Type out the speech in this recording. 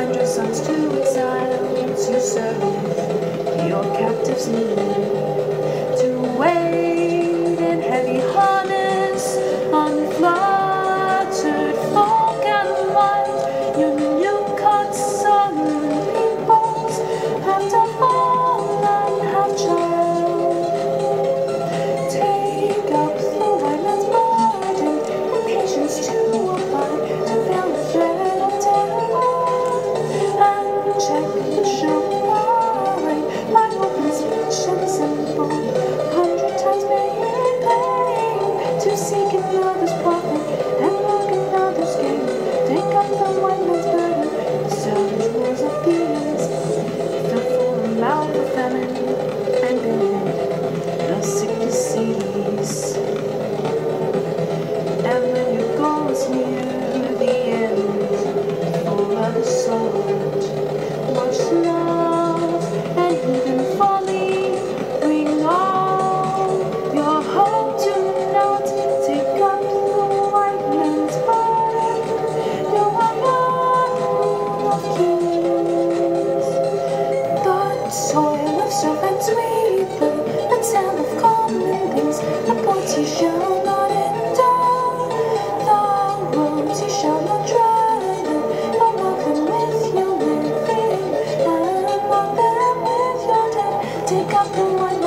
Find your sons to exile, you serve, your captives need. the soil of soap and sweet tale of common things, a point you shall not endure, the roads you shall not travel. Take up the one